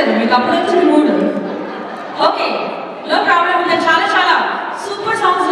వచ్చారు మీకు అప్పుడు వచ్చింది మూడు. ఓకే నో ప్రాబ్లం ఇంకా చాలా చాలా సూపర్ సాంగ్స్